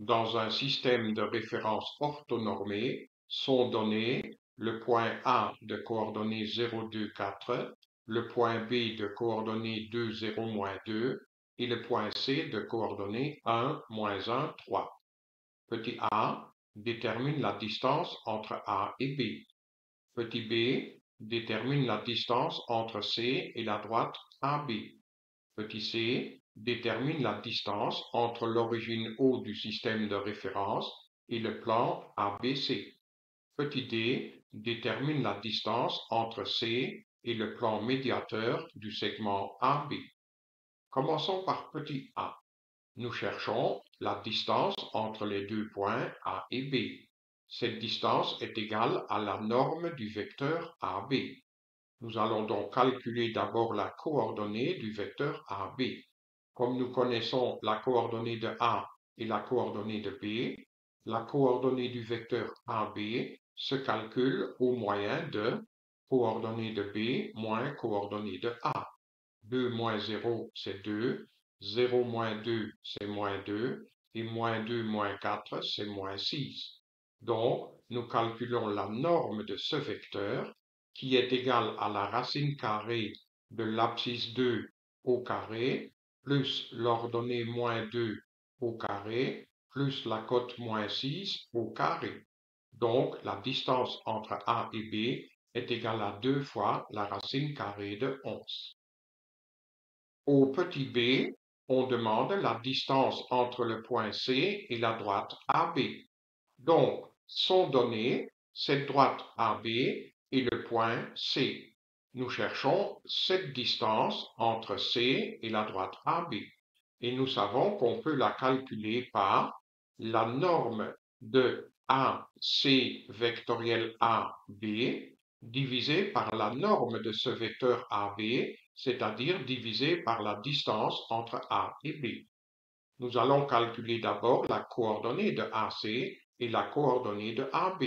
dans un système de référence orthonormé sont donnés le point A de coordonnées 0, 2, 4, le point B de coordonnées 2, 0, 2 et le point C de coordonnées 1, 1, 3. Petit a détermine la distance entre A et B. Petit b détermine la distance entre C et la droite AB. Petit c détermine la distance entre l'origine O du système de référence et le plan ABC. Petit d détermine la distance entre C et le plan médiateur du segment AB. Commençons par petit a. Nous cherchons la distance entre les deux points A et B. Cette distance est égale à la norme du vecteur AB. Nous allons donc calculer d'abord la coordonnée du vecteur AB. Comme nous connaissons la coordonnée de A et la coordonnée de B, la coordonnée du vecteur AB se calcule au moyen de coordonnée de B moins coordonnée de A. 2 moins 0, c'est 2. 0 moins 2, c'est moins 2. Et moins 2 moins 4, c'est moins 6. Donc, nous calculons la norme de ce vecteur qui est égale à la racine carrée de l'abscisse 2 au carré plus l'ordonnée moins 2 au carré plus la cote moins 6 au carré. Donc, la distance entre A et B est égale à 2 fois la racine carrée de 11. Au petit b, on demande la distance entre le point C et la droite AB. Donc, sont donnés cette droite AB et le point C. Nous cherchons cette distance entre C et la droite AB. Et nous savons qu'on peut la calculer par la norme de AC vectoriel AB divisé par la norme de ce vecteur AB c'est-à-dire divisé par la distance entre A et B. Nous allons calculer d'abord la coordonnée de AC et la coordonnée de AB.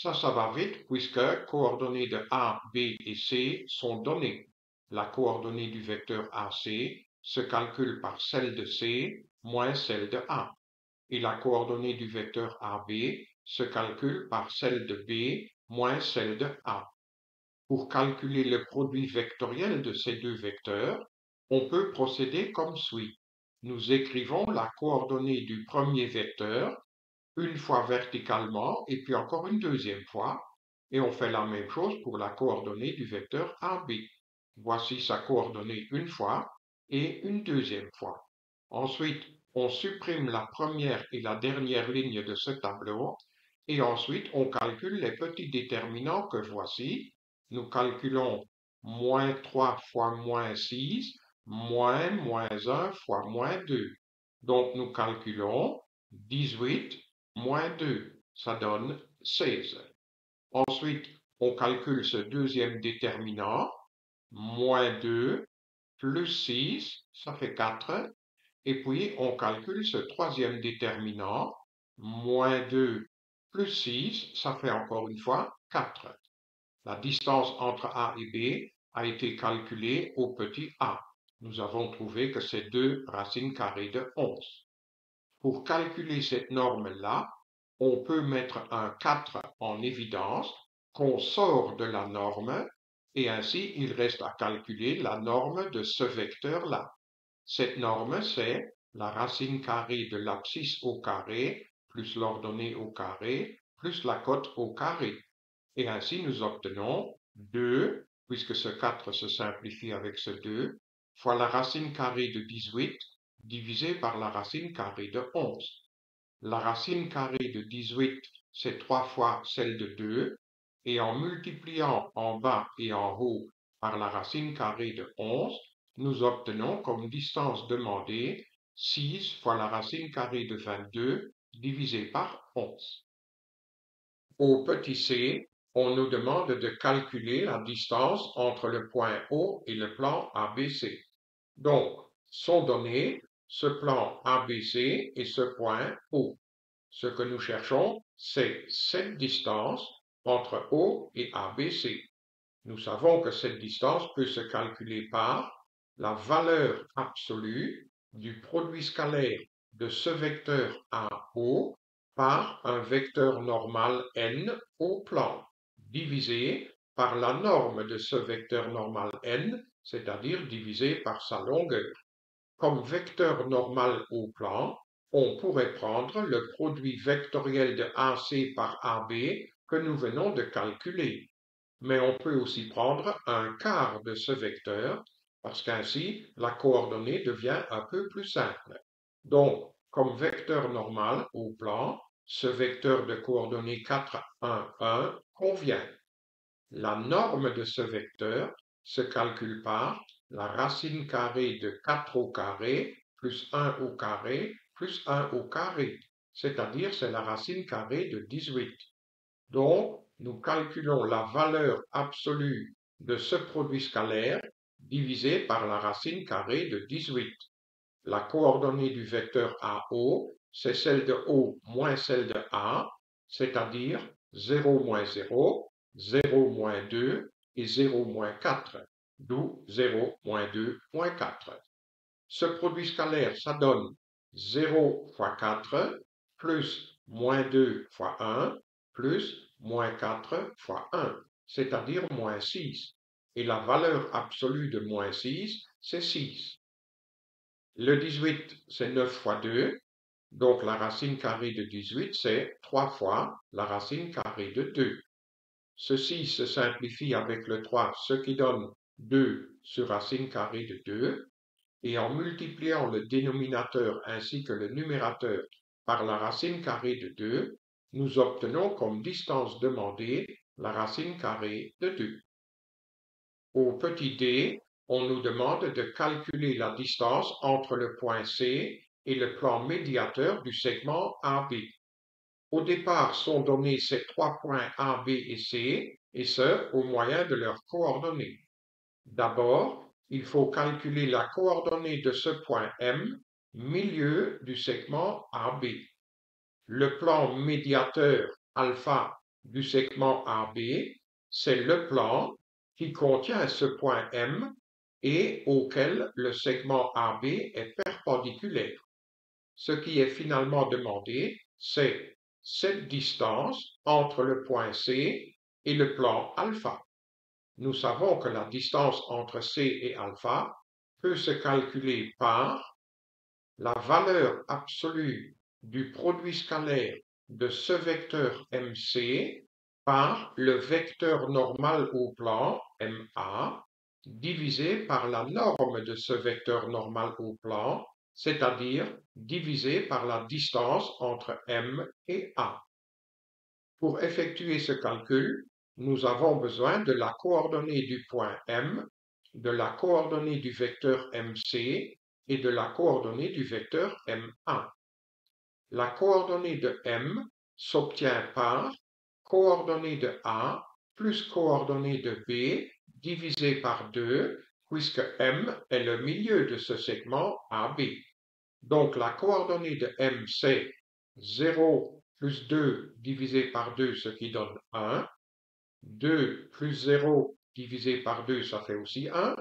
Ça, ça va vite puisque coordonnées de A, B et C sont données. La coordonnée du vecteur AC se calcule par celle de C moins celle de A. Et la coordonnée du vecteur AB se calcule par celle de B moins celle de A. Pour calculer le produit vectoriel de ces deux vecteurs, on peut procéder comme suit. Nous écrivons la coordonnée du premier vecteur une fois verticalement et puis encore une deuxième fois, et on fait la même chose pour la coordonnée du vecteur AB. Voici sa coordonnée une fois et une deuxième fois. Ensuite, on supprime la première et la dernière ligne de ce tableau, et ensuite on calcule les petits déterminants que voici, nous calculons moins 3 fois moins 6, moins moins 1 fois moins 2. Donc nous calculons 18 moins 2, ça donne 16. Ensuite, on calcule ce deuxième déterminant, moins 2 plus 6, ça fait 4. Et puis, on calcule ce troisième déterminant, moins 2 plus 6, ça fait encore une fois 4. La distance entre A et B a été calculée au petit a. Nous avons trouvé que c'est 2 racines carrées de 11. Pour calculer cette norme-là, on peut mettre un 4 en évidence qu'on sort de la norme et ainsi il reste à calculer la norme de ce vecteur-là. Cette norme, c'est la racine carrée de l'abscisse au carré plus l'ordonnée au carré plus la cote au carré. Et ainsi, nous obtenons 2, puisque ce 4 se simplifie avec ce 2, fois la racine carrée de 18 divisé par la racine carrée de 11. La racine carrée de 18, c'est 3 fois celle de 2, et en multipliant en bas et en haut par la racine carrée de 11, nous obtenons comme distance demandée 6 fois la racine carrée de 22 divisé par 11. Au petit c, on nous demande de calculer la distance entre le point O et le plan ABC. Donc, sont donnés ce plan ABC et ce point O. Ce que nous cherchons, c'est cette distance entre O et ABC. Nous savons que cette distance peut se calculer par la valeur absolue du produit scalaire de ce vecteur AO par un vecteur normal n au plan, divisé par la norme de ce vecteur normal n, c'est-à-dire divisé par sa longueur. Comme vecteur normal au plan, on pourrait prendre le produit vectoriel de AC par AB que nous venons de calculer. Mais on peut aussi prendre un quart de ce vecteur, parce qu'ainsi la coordonnée devient un peu plus simple. Donc, comme vecteur normal au plan, ce vecteur de coordonnées 4, 1, 1 convient. La norme de ce vecteur se calcule par la racine carrée de 4 au carré plus 1 au carré plus 1 au carré, c'est-à-dire c'est la racine carrée de 18. Donc, nous calculons la valeur absolue de ce produit scalaire divisé par la racine carrée de 18. La coordonnée du vecteur AO, c'est celle de O moins celle de A, c'est-à-dire 0 moins 0, 0 moins 2 et 0 moins 4, d'où 0 moins 2 moins 4. Ce produit scalaire, ça donne 0 fois 4 plus moins 2 fois 1 plus moins 4 fois 1, c'est-à-dire moins 6. Et la valeur absolue de moins 6, c'est 6. Le 18, c'est 9 fois 2, donc la racine carrée de 18, c'est 3 fois la racine carrée de 2. Ceci se simplifie avec le 3, ce qui donne 2 sur racine carrée de 2. Et en multipliant le dénominateur ainsi que le numérateur par la racine carrée de 2, nous obtenons comme distance demandée la racine carrée de 2. Au petit d, on nous demande de calculer la distance entre le point C et le plan médiateur du segment AB. Au départ sont donnés ces trois points A, et C, et ce, au moyen de leurs coordonnées. D'abord, il faut calculer la coordonnée de ce point M, milieu du segment AB. Le plan médiateur alpha du segment AB, c'est le plan qui contient ce point M et auquel le segment AB est perpendiculaire. Ce qui est finalement demandé, c'est cette distance entre le point C et le plan alpha. Nous savons que la distance entre C et alpha peut se calculer par la valeur absolue du produit scalaire de ce vecteur MC par le vecteur normal au plan MA divisé par la norme de ce vecteur normal au plan, c'est-à-dire divisé par la distance entre M et A. Pour effectuer ce calcul, nous avons besoin de la coordonnée du point M, de la coordonnée du vecteur MC et de la coordonnée du vecteur MA. La coordonnée de M s'obtient par coordonnée de A plus coordonnée de B divisé par 2, puisque M est le milieu de ce segment AB. Donc la coordonnée de M, c'est 0 plus 2 divisé par 2, ce qui donne 1. 2 plus 0 divisé par 2, ça fait aussi 1.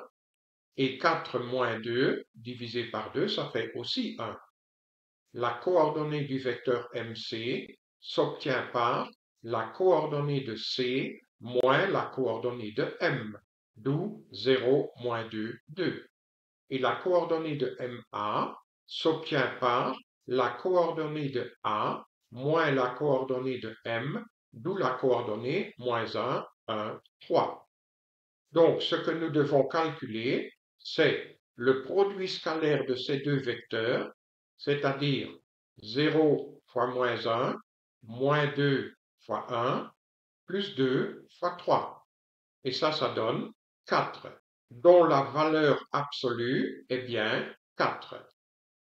Et 4 moins 2 divisé par 2, ça fait aussi 1. La coordonnée du vecteur MC s'obtient par la coordonnée de C moins la coordonnée de M d'où 0 moins 2, 2. Et la coordonnée de MA s'obtient par la coordonnée de A moins la coordonnée de M, d'où la coordonnée moins 1, 1, 3. Donc, ce que nous devons calculer, c'est le produit scalaire de ces deux vecteurs, c'est-à-dire 0 fois moins 1, moins 2 fois 1, plus 2 fois 3. Et ça, ça donne 4, dont la valeur absolue est bien 4.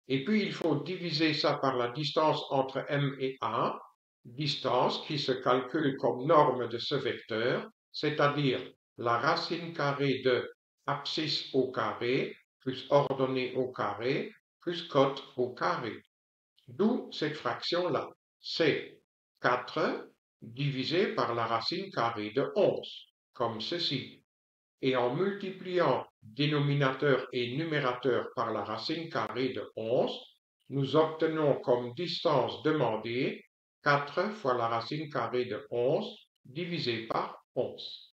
Et puis il faut diviser ça par la distance entre m et a, distance qui se calcule comme norme de ce vecteur, c'est-à-dire la racine carrée de abscisse au carré plus ordonnée au carré plus cote au carré. D'où cette fraction-là. C'est 4 divisé par la racine carrée de 11, comme ceci et en multipliant dénominateur et numérateur par la racine carrée de 11, nous obtenons comme distance demandée 4 fois la racine carrée de 11 divisé par 11.